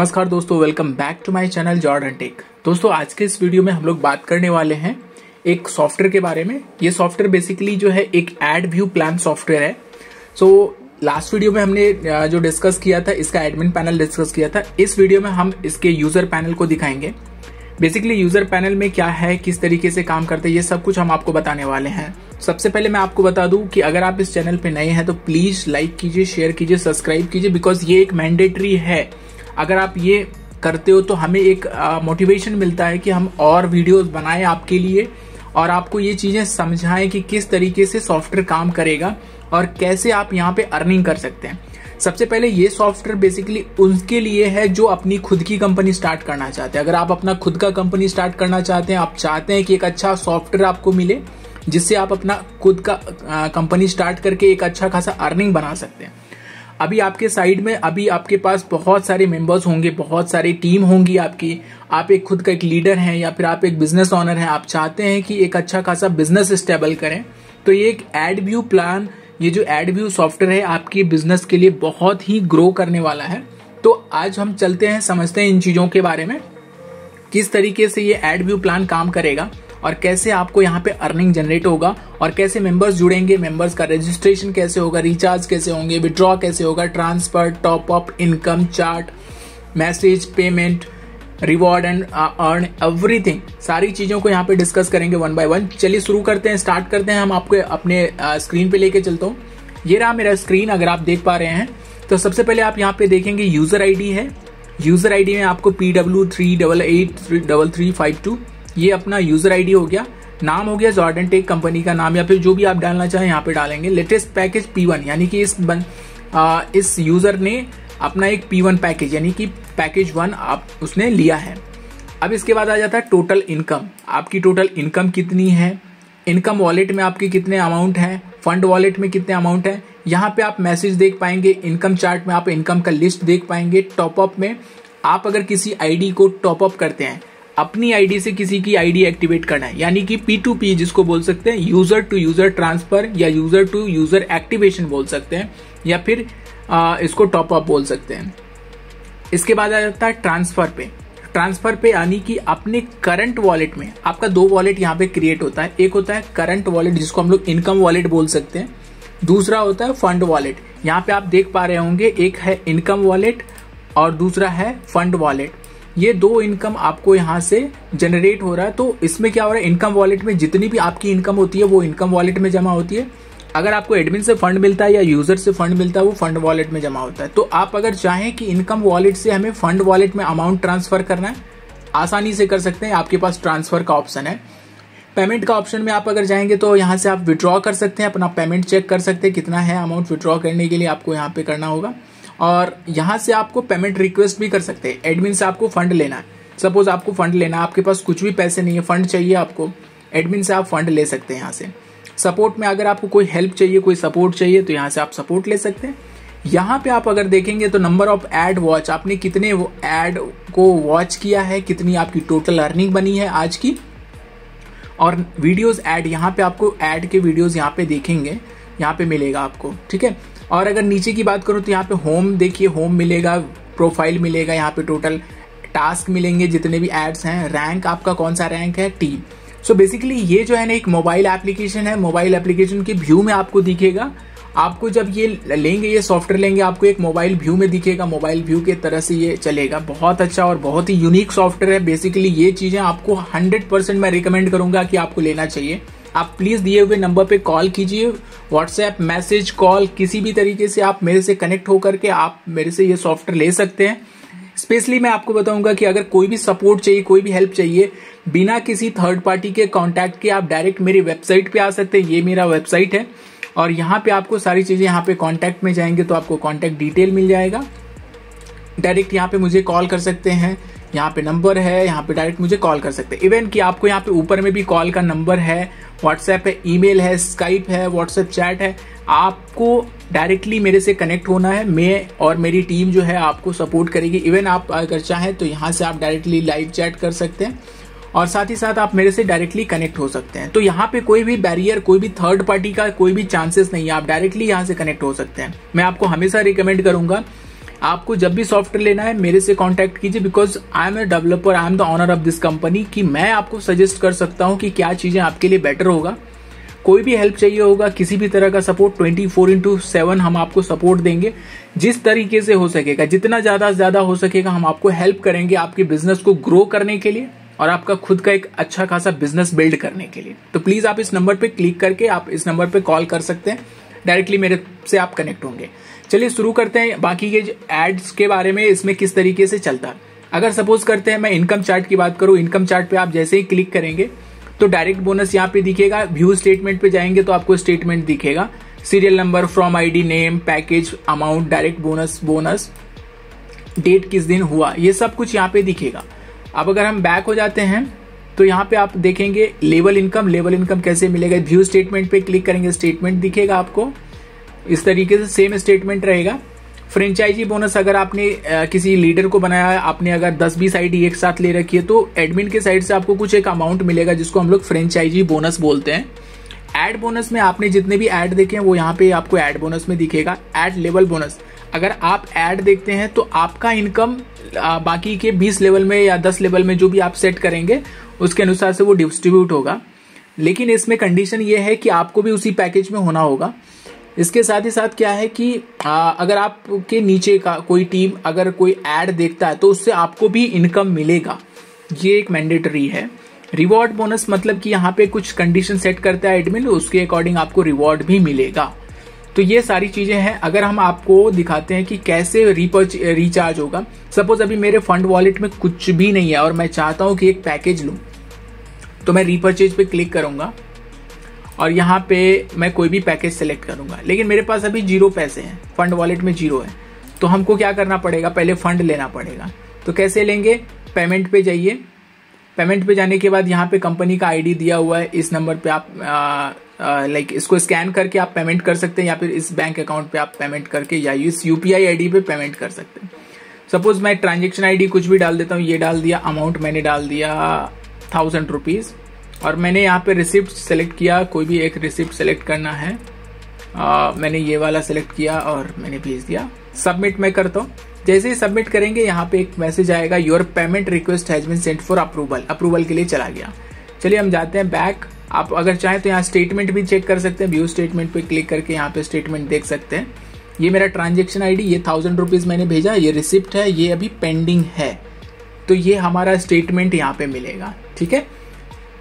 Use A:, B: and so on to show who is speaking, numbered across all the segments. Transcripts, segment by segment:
A: नमस्कार दोस्तों welcome back to my channel Jordan tech दोस्तों आज के इस वीडियो में हम लोग बात करने वाले हैं एक सॉफ्टवेयर के बारे में। ये सॉफ्टवेयर बेसिकली जो है एक एड व्यू प्लान सॉफ्टवेयर है। सो so, लास्ट वीडियो में हमने जो डिस्कस किया था इसका एडमिन पैनल डिस्कस किया था। इस वीडियो में हम इसके यूज़र पैनल को दिखाएँगे। बेसिकली यूज़र पैनल में क्या है किस तरीके से काम करते हैं ये सब कुछ हम आपको बताने वाले हैं। सबसे पहले मैं आपको बता दूँ कि अगर आप इस चैनल पे नए हैं तो प्लीज़ लाइक कीजिए शेयर कीजिए सब्सक्राइब कीजिए बिकॉज़ ये एक मैंडेटरी है। अगर आप ये करते हो तो हमें एक मोटिवेशन मिलता है कि हम और वीडियोस बनाएँ आपके लिए और आपको ये चीज़ें समझाएँ कि किस तरीके से सॉफ्टवेयर काम करेगा और कैसे आप यहाँ पे अर्निंग कर सकते हैं। सबसे पहले ये सॉफ्टवेयर बेसिकली उनके लिए है जो अपनी खुद की कंपनी स्टार्ट करना चाहते हैं। अगर आप अपना खुद का कंपनी स्टार्ट करना चाहते हैं, आप चाहते हैं कि एक अच्छा सॉफ्टवेयर आपको मिले, जिससे आप अपना खुद का कंपनी स्टार्ट करके एक अच्छा खासा अर्निंग बना सकते हैं। अभी आपके साइड में अभी आपके पास बहुत सारे मेंबर्स होंगे, बहुत सारी टीम होंगी आपकी। आप एक खुद का एक लीडर हैं या फिर आप एक बिज़नेस ऑनर हैं। आप चाहते हैं कि एक अच्छा खासा बिज़नेस स्टेबल करें। तो ये एक एड व्यू प्लान ये जो एड व्यू सॉफ्टवेयर है, आपके बिज़नेस के लिए बहुत ही ग्रो करने वाला है। तो आज हम चलते हैं, समझते हैं इन चीज़ों के बारे में, किस तरीके से ये एड व्यू प्लान काम करेगा। और कैसे आपको यहाँ पे अर्निंग जनरेट होगा और कैसे मेंबर्स जुड़ेंगे मेंबर्स का रजिस्ट्रेशन कैसे होगा रिचार्ज कैसे होंगे विड्रॉ कैसे होगा transfer top up income chart message payment reward and earn everything सारी चीज़ों को यहाँ पे डिस्कस करेंगे वन बाय वन चलिए शुरू करते हैं स्टार्ट करते हैं। हम आपको अपने स्क्रीन uh, पे लेके चलता हूँ। ये रहा मेरा स्क्रीन अगर आप देख पा रहे हैं। तो सबसे पहले आप यहाँ पे देखेंगे यूज़र आईडी है। यूज़र आईडी में आपको P W three double eight double three five two ये अपना यूज़र आईडी हो गया नाम हो गया जॉर्डन टेक कंपनी का नाम या फिर जो भी आप डालना चाहें यहाँ पे डालेंगे। लेटेस्ट पैकेज पी वन यानी कि इस बन, आ, इस यूज़र ने अपना एक पी वन पैकेज यानी कि पैकेज वन आप उसने लिया है। अब इसके बाद आ जाता है टोटल इनकम आपकी टोटल इनकम कितनी है? इनकम वॉलेट में आपके कितने अमाउंट है? फंड वॉलेट में कितने अमाउंट है? यहाँ पे आप मैसेज देख पाएँगे इनकम चार्ट में आप इनकम का लिस्ट देख पाएँगे। टॉपअप में आप अगर किसी आईडी को टॉपअप करते हैं अपनी आईडी से किसी की आईडी एक्टिवेट करना है। यानी कि पी टू पी जिसको बोल सकते हैं यूज़र टू यूज़र ट्रांसफ़र या यूज़र टू यूज़र एक्टिवेशन बोल सकते हैं या फिर आ, इसको टॉप अप बोल सकते हैं। इसके बाद आ जाता है ट्रांसफ़र पे। ट्रांसफ़र पे यानी कि अपने करंट वॉलेट में आपका दो वॉलेट यहाँ पे क्रिएट होता है। एक होता है करंट वॉलेट जिसको हम लोग इनकम वॉलेट बोल सकते हैं। दूसरा होता है फंड वॉलेट यहाँ पे आप देख पा रहे होंगे एक है इनकम वॉलेट और दूसरा है फंड वॉलेट ये दो इनकम आपको यहाँ से जनरेट हो रहा है तो इसमें क्या हो रहा है, इनकम वॉलेट में जितनी भी आपकी इनकम होती है, वो इनकम वॉलेट में जमा होती है। अगर आपको एडमिन से फंड मिलता है या यूज़र से फंड मिलता है, वो फंड वॉलेट में जमा होता है। तो आप अगर चाहें कि इनकम वॉलेट से हमें फंड वॉलेट में अमाउंट ट्रांसफ़र करना है, आसानी से कर सकते हैं, आपके पास ट्रांसफ़र का ऑप्शन है। पेमेंट का ऑप्शन में आप अगर जाएँगे तो यहाँ से आप विड्रॉ कर सकते हैं, अपना पेमेंट चेक कर सकते हैं, कितना है अमाउंट विड्रॉ करने के लिए आपको यहाँ पे करना होगा। और यहाँ से आपको पेमेंट रिक्वेस्ट भी कर सकते हैं। एडमिन से आपको फंड लेना है। सपोज़ आपको फंड लेना है, आपके पास कुछ भी पैसे नहीं है फंड चाहिए आपको एडमिन से आप फंड ले सकते हैं यहाँ से। सपोर्ट में अगर आपको कोई हेल्प चाहिए, कोई सपोर्ट चाहिए तो यहाँ से आप सपोर्ट ले सकते हैं। यहाँ पे आप अगर देखेंगे तो नंबर ऑफ़ एड वॉच आपने कितने एड को वॉच किया है, कितनी आपकी टोटल अर्निंग बनी है आज की। और वीडियोस एड यहाँ पे आपको एड के वीडियोस यहाँ पे देखेंगे, यहाँ पे मिलेगा आपको, ठीक है? और अगर नीचे की बात करूँ तो यहाँ पे होम देखिए होम मिलेगा प्रोफ़ाइल मिलेगा, यहाँ पे टोटल टास्क मिलेंगे, जितने भी एड्स हैं। रैंक आपका कौन सा रैंक है? टी सो बेसिकली ये जो है ना, एक मोबाइल एप्लीकेशन है। मोबाइल एप्लीकेशन के व्यू में आपको दिखेगा। आपको जब ये लेंगे, ये सॉफ्टवेयर लेंगे, आपको एक मोबाइल व्यू में दिखेगा। मोबाइल व्यू के तरह से ये चलेगा। बहुत अच्छा और बहुत ही यूनिक सॉफ्टवेयर है। बेसिकली ये चीज़ें आपको 100 परसेंट मैं रिकमेंड करूँगा कि आपको लेना चाहिए। आप प्लीज़ दिए हुए नंबर पे कॉल कीजिए व्हाट्सएप मैसेज कॉल किसी भी तरीके से आप मेरे से कनेक्ट होकर के आप मेरे से ये सॉफ्टवेयर ले सकते हैं। स्पेशली मैं आपको बताऊँगा कि अगर कोई भी सपोर्ट चाहिए, कोई भी हेल्प चाहिए, बिना किसी थर्ड पार्टी के कांटेक्ट के आप डायरेक्ट मेरी वेबसाइट पे आ सकते हैं। ये मेरा वेबसाइट है और यहाँ पे आपको सारी चीज़ें यहाँ पे कांटेक्ट में जाएँगे तो आपको कांटेक्ट डिटेल मिल जाएगा। डायरेक्ट यहाँ पे मुझे कॉल कर सकते हैं, यहाँ पे नंबर है, यहाँ पे डायरेक्ट मुझे कॉल कर सकते हैं। इवन कि आपको यहाँ पे ऊपर में भी कॉल का नंबर है व्हाट्सएप है ईमेल है स्काइप है व्हाट्सएप चैट है। आपको डायरेक्टली मेरे से कनेक्ट होना है। मैं और मेरी टीम जो है आपको सपोर्ट करेगी। इवन आप अगर चाहें तो यहाँ से आप डायरेक्टली लाइव चैट कर सकते हैं। और साथ ही साथ आप मेरे से डायरेक्टली कनेक्ट हो सकते हैं। तो यहाँ पे कोई भी बैरियर कोई भी थर्ड पार्टी का कोई भी चांसेस नहीं है। आप डायरेक्टली यहाँ से कनेक्ट हो सकते हैं। मैं आपको हमेशा रिकमेंड करूँगा आपको जब भी सॉफ्टवेयर लेना है, मेरे से कांटेक्ट कीजिए because I am a developer I am the owner of this company कि मैं आपको सजेस्ट कर सकता हूँ कि क्या चीज़ें आपके लिए बेटर होगा। कोई भी हेल्प चाहिए होगा, किसी भी तरह का support twenty four into seven हम आपको सपोर्ट देंगे। जिस तरीके से हो सकेगा, जितना ज़्यादा से ज़्यादा हो सकेगा, हम आपको हेल्प करेंगे आपके बिज़नेस को ग्रो करने के लिए और आपका खुद का एक अच्छा खासा बिज़नेस बिल्ड करने के लिए। तो प्लीज़ आप इस नंबर पे क्लिक करके आप इस नंबर पर कॉल कर सकते हैं। डायरेक्टली मेरे से आप कनेक्ट होंगे। चलिए शुरू करते हैं बाकी के एड्स के बारे में, इसमें किस तरीके से चलता है। अगर सपोज़ करते हैं, मैं इनकम चार्ट की बात करूँ इनकम चार्ट पे आप जैसे ही क्लिक करेंगे तो डायरेक्ट बोनस यहाँ पे दिखेगा। व्यू स्टेटमेंट पे जाएँगे तो आपको स्टेटमेंट दिखेगा। Serial number from ID name package amount direct bonus bonus date किस दिन हुआ, ये सब कुछ यहाँ पे दिखेगा। अब अगर हम बैक हो जाते हैं तो यहाँ पे आप देखेंगे लेवल इनकम लेवल इनकम कैसे मिलेगा। व्यू स्टेटमेंट पे क्लिक करेंगे स्टेटमेंट दिखेगा आपको। इस तरीके से सेम स्टेटमेंट रहेगा। फ्रेंचाइजी बोनस अगर आपने किसी लीडर को बनाया है, आपने अगर 10 बीस आईडी एक साथ ले रखी है तो एडमिन के साइड से आपको कुछ एक अमाउंट मिलेगा, जिसको हम लोग फ्रेंचाइजी बोनस बोलते हैं। एड बोनस में आपने जितने भी एड देखे हैं, वो यहाँ पे आपको एड बोनस में दिखेगा। एड लेवल बोनस अगर आप एड देखते हैं तो आपका इनकम बाकी के 20 लेवल में या 10 लेवल में जो भी आप सेट करेंगे, उसके अनुसार से वो डिस्ट्रीब्यूट होगा। लेकिन इसमें कंडीशन ये है कि आपको भी उसी पैकेज में होना होगा। इसके साथ ही साथ क्या है कि आ, अगर आपके नीचे का कोई टीम अगर कोई एड देखता है तो उससे आपको भी इनकम मिलेगा। ये एक मैंडेटरी है। रिवॉर्ड बोनस मतलब कि यहाँ पे कुछ कंडीशन सेट करता है एडमिन उसके अकॉर्डिंग आपको रिवॉर्ड भी मिलेगा। तो ये सारी चीज़ें हैं। अगर हम आपको दिखाते हैं कि कैसे रिचार्ज होगा। सपोज़ अभी मेरे फंड वॉलेट में कुछ भी नहीं है और मैं चाहता हूँ कि एक पैकेज लू तो मैं रिपर्चेज पे क्लिक करूँगा। और यहाँ पे मैं कोई भी पैकेज सेलेक्ट करूँगा। लेकिन मेरे पास अभी ज़ीरो पैसे हैं। फंड वॉलेट में ज़ीरो है। तो हमको क्या करना पड़ेगा? पहले फंड लेना पड़ेगा। तो कैसे लेंगे? पेमेंट पे जाइए। पेमेंट पे जाने के बाद यहाँ पे कंपनी का आईडी दिया हुआ है। इस नंबर पे आप लाइक इसको स्कैन करके आप पेमेंट कर सकते हैं या फिर इस बैंक अकाउंट पे आप पेमेंट करके या इस यूपीआई आईडी पे पेमेंट कर सकते हैं। सपोज़ मैं ट्रांजेक्शन आईडी कुछ भी डाल देता हूँ। ये डाल दिया। अमाउंट मैंने डाल दिया। थाउज़ेंड रुपीज़ और मैंने यहाँ पे रिसिप्ट सेलेक्ट किया कोई भी एक रिसिप्ट सेलेक्ट करना है। आ, मैंने ये वाला सेलेक्ट किया और मैंने भेज दिया। सबमिट मैं करता हूँ। जैसे ही सबमिट करेंगे यहाँ पे एक मैसेज आएगा your payment request has been sent for approval approval के लिए चला गया। चलिए हम जाते हैं बैक आप अगर चाहें तो यहाँ स्टेटमेंट भी चेक कर सकते हैं। व्यू स्टेटमेंट पे क्लिक करके यहाँ पे स्टेटमेंट देख सकते हैं। ये मेरा ट्रांजेक्शन आईडी ये थाउज़ेंड रुपीज़ मैंने भेजा ये रिसिप्ट है ये अभी पेंडिंग है। तो ये हमारा स्टेटमेंट यहाँ पे मिलेगा ठीक है?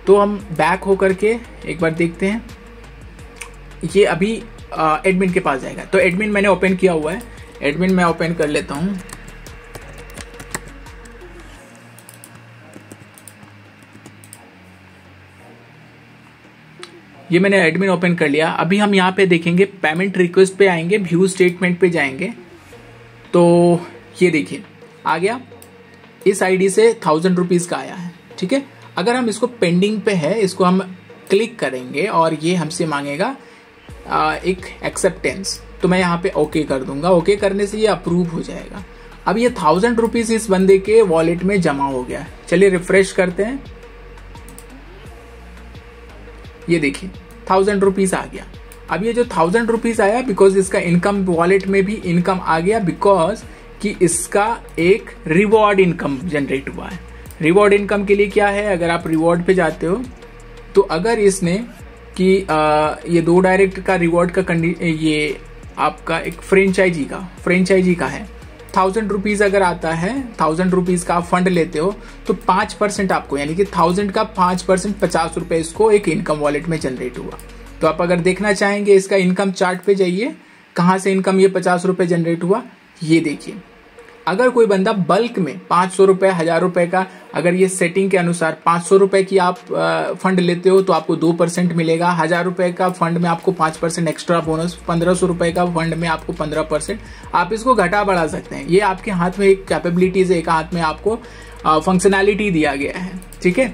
A: तो हम बैक होकर के एक बार देखते हैं। ये अभी एडमिन के पास जाएगा। तो एडमिन मैंने ओपन किया हुआ है। एडमिन मैं ओपन कर लेता हूँ। ये मैंने एडमिन ओपन कर लिया। अभी हम यहाँ पे देखेंगे पेमेंट रिक्वेस्ट पे आएँगे व्यू स्टेटमेंट पे जाएँगे। तो ये देखिए, आ गया। इस आईडी से थाउज़ेंड रुपीज़ का आया है, ठीक है? अगर हम इसको पेंडिंग पे है, इसको हम क्लिक करेंगे और ये हमसे मांगेगा एक एक्सेप्टेंस तो मैं यहाँ पे ओके कर दूँगा। ओके करने से ये अप्रूव हो जाएगा। अब ये थाउज़ेंड रुपीज़ इस बंदे के वॉलेट में जमा हो गया चलिए रिफ्रेश करते हैं। ये देखिए थाउज़ेंड रुपीज़ आ गया। अब ये जो थाउज़ेंड रुपीज़ आया बिकॉज़ इसका इनकम वॉलेट में भी इनकम आ गया बिकॉज़ कि इसका एक रिवॉर्ड इनकम जनरेट हुआ है। रिवॉर्ड इनकम के लिए क्या है? अगर आप रिवॉर्ड पे जाते हो तो अगर इसने कि आ, ये दो डायरेक्ट का रिवॉर्ड का ये आपका एक फ्रेंचाइजी का फ्रेंचाइजी का है। थाउज़ेंड रुपीज़ अगर आता है थाउज़ेंड रुपीज़ का आप फंड लेते हो तो पाँच परसेंट आपको यानी कि थाउज़ेंड का पाँच परसेंट पचास रुपए इसको एक इनकम वॉलेट में जनरेट हुआ। तो आप अगर देखना चाहेंगे इसका इनकम चार्ट पे जाइए कहाँ से इनकम ये पचास रुपए जनरेट हुआ ये देखिए। अगर कोई बंदा बल्क में पाँच सौ रुपए, हज़ार रुपये का, अगर ये सेटिंग के अनुसार पाँच सौ रुपए की आप फंड लेते हो तो आपको दो परसेंट मिलेगा। हज़ार रुपये का फंड में आपको पाँच परसेंट एक्स्ट्रा बोनस पंद्रह सौ रुपये का फंड में आपको पंद्रह परसेंट आप इसको घटा बढ़ा सकते हैं। ये आपके हाथ में एक कैपेबिलिटीज एक हाथ में आपको फंक्शनैलिटी दिया गया है। ठीक है?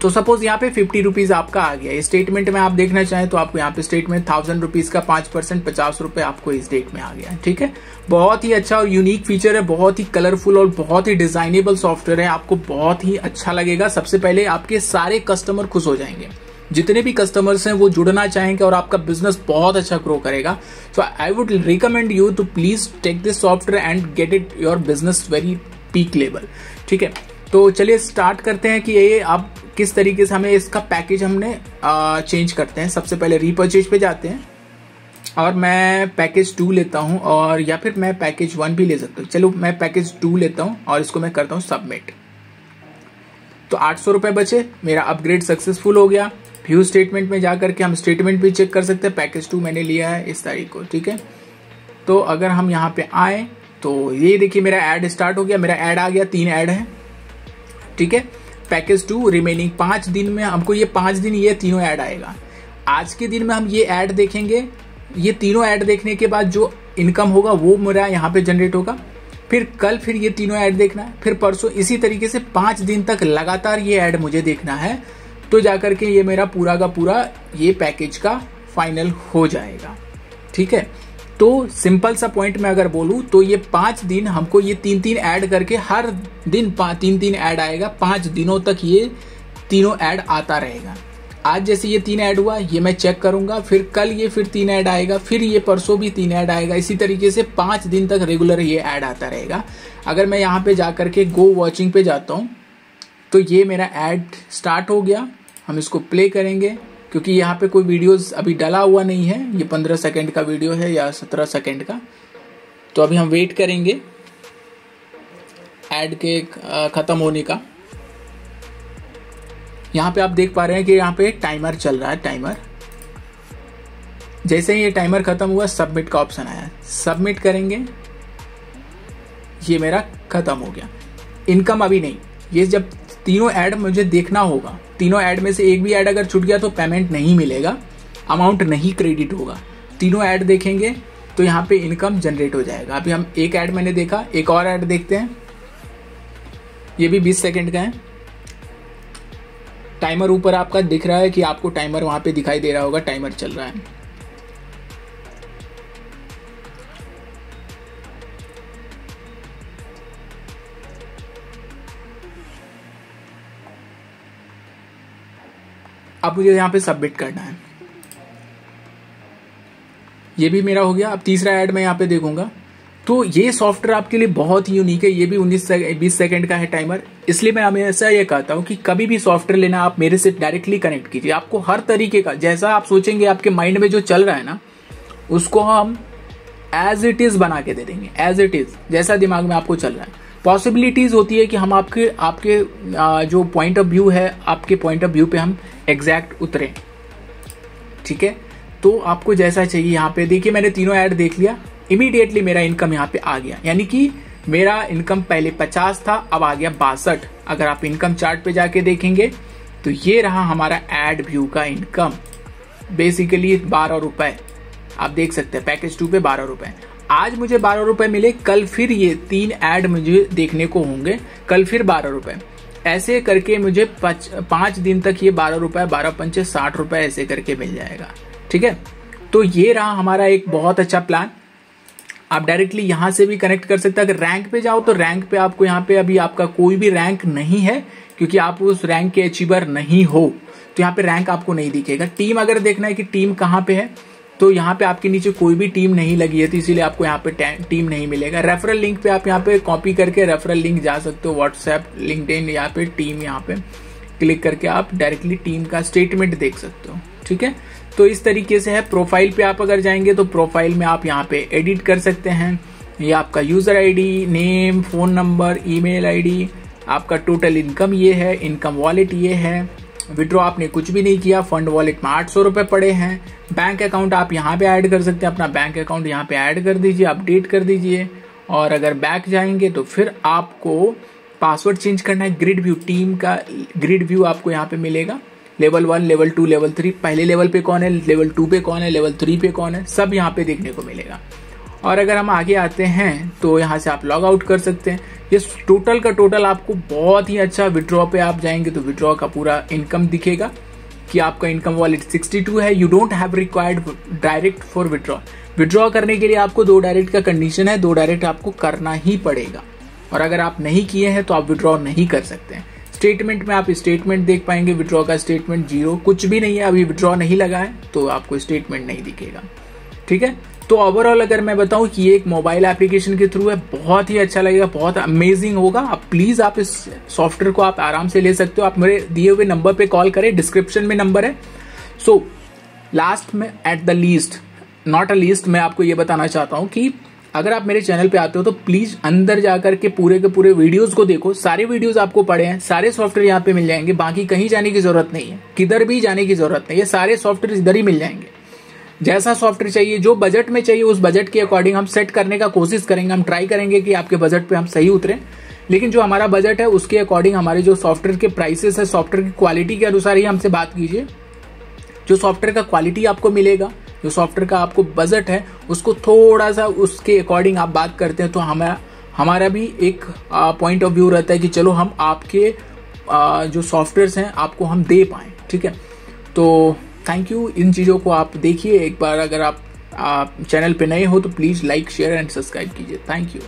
A: तो सपोज़ यहाँ पे फिफ्टी रुपीज़ आपका आ गया। स्टेटमेंट में आप देखना चाहें तो आपको यहाँ पे स्टेटमेंट थाउज़ेंड रुपीज़ का पाँच परसेंट पचास रुपए आपको इस डेट में आ गया ठीक है? बहुत ही अच्छा और यूनिक फीचर है, बहुत ही कलरफुल और बहुत ही डिजाइनेबल सॉफ्टवेयर है। आपको बहुत ही अच्छा लगेगा। सबसे पहले आपके सारे कस्टमर खुश हो जाएँगे। जितने भी कस्टमर्स हैं, वो जुड़ना चाहेंगे और आपका बिज़नेस बहुत अच्छा ग्रो करेगा। So I would recommend you to please take this software and get it your business very peak level ठीक है? तो चलिए स्टार्ट करते हैं कि ये आप किस तरीके से हमें इसका पैकेज हमने चेंज करते हैं। सबसे पहले रीपर्चेज पे जाते हैं और मैं पैकेज टू लेता हूँ और, या फिर मैं पैकेज वन भी ले सकता हूँ। चलो, मैं पैकेज टू लेता हूँ और इसको मैं करता हूँ सबमिट तो आठ सौ रुपए बचे, मेरा अपग्रेड सक्सेसफुल हो गया। व्यू स्टेटमेंट में जाकर के हम स्टेटमेंट भी चेक कर सकते हैं। पैकेज टू मैंने लिया है इस तारीख को, ठीक है? तो अगर हम यहाँ पे आए तो ये देखिए मेरा एड स्टार्ट हो गया। मेरा एड आ गया, तीन एड है, ठीक है? पैकेज टू रिमेनिंग पाँच दिन में हमको ये पाँच दिन ये तीनों ऐड आएगा। आज के दिन में हम ये ऐड देखेंगे। ये तीनों ऐड देखने के बाद जो इनकम होगा वो मेरा यहाँ पे जनरेट होगा। फिर कल फिर ये तीनों ऐड देखना है। फिर परसों इसी तरीके से पाँच दिन तक लगातार ये ऐड मुझे देखना है। तो जाकर के ये मेरा पूरा का पूरा ये पैकेज का फाइनल हो जाएगा। ठीक है? तो सिंपल सा पॉइंट में अगर बोलूँ तो ये पाँच दिन हमको ये तीन तीन ऐड करके हर दिन तीन तीन ऐड आएगा। पाँच दिनों तक ये तीनों ऐड आता रहेगा। आज जैसे ये तीन ऐड हुआ, ये मैं चेक करूँगा, फिर कल ये फिर तीन ऐड आएगा, फिर ये परसों भी तीन ऐड आएगा। इसी तरीके से पाँच दिन तक रेगुलर ये ऐड आता रहेगा। अगर मैं यहाँ पे जाकर के गो वॉचिंग पे जाता हूँ तो ये मेरा ऐड स्टार्ट हो गया। हम इसको प्ले करेंगे। क्योंकि यहाँ पे कोई वीडियोस अभी डला हुआ नहीं है। ये पंद्रह सेकेंड का वीडियो है या सत्रह सेकेंड का। तो अभी हम वेट करेंगे। एड के ख़त्म होने का। यहाँ पे आप देख पा रहे हैं कि यहाँ पे टाइमर चल रहा है टाइमर जैसे ही ये टाइमर खत्म हुआ सबमिट का ऑप्शन आया। सबमिट करेंगे। ये मेरा खत्म हो गया। इनकम अभी नहीं। ये जब तीनों ऐड मुझे देखना होगा। तीनों ऐड में से एक भी ऐड अगर छूट गया तो पेमेंट नहीं मिलेगा। अमाउंट नहीं क्रेडिट होगा। तीनों ऐड देखेंगे तो यहाँ पे इनकम जनरेट हो जाएगा। अभी हम एक ऐड मैंने देखा, एक और ऐड देखते हैं। ये भी 20 सेकंड का है। टाइमर ऊपर आपका दिख रहा है कि आपको टाइमर वहाँ पे दिखाई दे रहा होगा टाइमर चल रहा है। अब मुझे यहाँ पे सबमिट करना है। ये भी मेरा हो गया। अब तीसरा ऐड मैं यहाँ पे देखूँगा। तो ये सॉफ्टवेयर आपके लिए बहुत ही यूनिक है। ये भी उन्नीस बीस सेकंड का है टाइमर इसलिए मैं हमेशा ये कहता हूँ कि कभी भी सॉफ्टवेयर लेना, आप मेरे से डायरेक्टली कनेक्ट कीजिए। आपको हर तरीके का, जैसा आप सोचेंगे, आपके माइंड में जो चल रहा है ना, उसको हम एज इट इज़ बना के दे देंगे। एज इट इज़ जैसा दिमाग में आपको चल रहा है। पॉसिबिलिटीज होती है कि हम आपके आपके जो पॉइंट ऑफ़ व्यू है, आपके पॉइंट ऑफ़ व्यू पे हम एग्जैक्ट उतरे। ठीक है? तो आपको जैसा चाहिए यहाँ पे। देखिए, मैंने तीनों ऐड देख लिया। इमीडिएटली मेरा इनकम यहाँ पे आ गया। यानी कि मेरा इनकम पहले पचास था, अब आ गया बासठ। अगर आप इनकम चार्ट पे जाके देखेंगे तो ये रहा हमारा एड व्यू का इनकम बेसिकली बारह रुपए। आप देख सकते हैं पैकेज टू पे बारह रुपए। आज मुझे बारह रुपए मिले, कल फिर ये तीन एड मुझे देखने को होंगे। कल फिर बारह रुपए। ऐसे करके मुझे पाँच दिन तक ये बारह रुपए, बारह पंचे साठ रुपए ऐसे करके मिल जाएगा। ठीक है? तो ये रहा हमारा एक बहुत अच्छा प्लान आप डायरेक्टली यहाँ से भी कनेक्ट कर सकते हैं। अगर रैंक पे जाओ तो रैंक पे आपको यहाँ पे अभी आपका कोई भी रैंक नहीं है, क्योंकि आप उस रैंक के अचीवर नहीं हो। तो यहाँ पे रैंक आपको नहीं दिखेगा। टीम अगर देखना है कि टीम कहाँ पे है तो यहाँ पे आपके नीचे कोई भी टीम नहीं लगी है तो इसीलिए आपको यहाँ पे टीम नहीं मिलेगा। रेफरल लिंक पे आप यहाँ पे कॉपी करके रेफरल लिंक जा सकते हो व्हाट्सएप लिंक यहाँ पे टीम यहाँ पे क्लिक करके आप डायरेक्टली टीम का स्टेटमेंट देख सकते हो, ठीक है? तो इस तरीके से है प्रोफ़ाइल पे आप अगर जाएँगे तो प्रोफ़ाइल में आप यहाँ पे एडिट कर सकते हैं। ये आपका user ID name phone number email ID आपका टोटल इनकम ये है इनकम वॉलेट ये है। विड्रॉ आपने कुछ भी नहीं किया फंड वॉलेट में आठ सौ पड़े हैं। बैंक अकाउंट आप यहाँ पे ऐड कर सकते हैं, अपना बैंक अकाउंट यहाँ पे ऐड कर दीजिए अपडेट कर दीजिए। और अगर बैक जाएँगे तो फिर आपको पासवर्ड चेंज करना है ग्रिड व्यू टीम का ग्रिड व्यू आपको यहाँ पे मिलेगा। Level one level two level three पहले लेवल पे कौन है लेवल टू पे कौन है लेवल थ्री पे कौन है, सब यहाँ पे देखने को मिलेगा। और अगर हम आगे आते हैं तो यहाँ से आप लॉग आउट कर सकते हैं। ये टोटल का टोटल आपको बहुत ही अच्छा विड्रॉ पे आप जाएँगे तो विड्रॉ का पूरा इनकम दिखेगा कि आपका इनकम वॉलेट 62 है। You don't have required direct for withdraw withdraw करने के लिए आपको दो डायरेक्ट का कंडीशन है, दो डायरेक्ट आपको करना ही पड़ेगा। और अगर आप नहीं किए हैं तो आप विड्रॉ नहीं कर सकते हैं। स्टेटमेंट में आप स्टेटमेंट देख पाएँगे विड्रॉ का स्टेटमेंट ज़ीरो कुछ भी नहीं है, अभी विड्रॉ नहीं लगा है तो आपको स्टेटमेंट नहीं दिखेगा। ठीक है? तो ओवरऑल अगर मैं बताऊँ कि ये एक मोबाइल एप्लीकेशन के थ्रू है, बहुत ही अच्छा लगेगा, बहुत अमेजिंग होगा। आप प्लीज़ आप इस सॉफ्टवेयर को आप आराम से ले सकते हो। आप मेरे दिए हुए नंबर पे कॉल करें डिस्क्रिप्शन में नंबर है। सो लास्ट में at the least not a least मैं आपको ये बताना चाहता हूँ कि अगर आप मेरे चैनल पे आते हो तो प्लीज़ अंदर जाकर के पूरे के पूरे वीडियोस को देखो। सारे वीडियोस आपको पड़े हैं, सारे सॉफ्टवेयर यहाँ पे मिल जाएँगे। बाकी कहीं जाने की ज़रूरत नहीं है, किधर भी जाने की ज़रूरत नहीं है, सारे सॉफ्टवेयर इधर ही मिल जाएँगे। जैसा सॉफ्टवेयर चाहिए जो बजट में चाहिए उस बजट के अकॉर्डिंग हम सेट करने का कोशिश करेंगे हम ट्राई करेंगे कि आपके बजट पे हम सही उतरे। लेकिन जो हमारा बजट है उसके अकॉर्डिंग हमारे जो सॉफ्टवेयर के प्राइसेस है सॉफ्टवेयर की क्वालिटी के अनुसार ही हमसे बात कीजिए। जो सॉफ्टवेयर का क्वालिटी आपको मिलेगा जो सॉफ्टवेयर का आपको बजट है उसको थोड़ा सा उसके अकॉर्डिंग आप बात करते हैं तो हमारा हमारा भी एक पॉइंट ऑफ़ व्यू रहता है कि चलो हम आपके आ, जो सॉफ्टवेयर हैं आपको हम दे पाए ठीक है? तो थैंक यू इन चीज़ों को आप देखिए। एक बार अगर आप, आप चैनल पे नए हो तो please like share and subscribe कीजिए। Thank you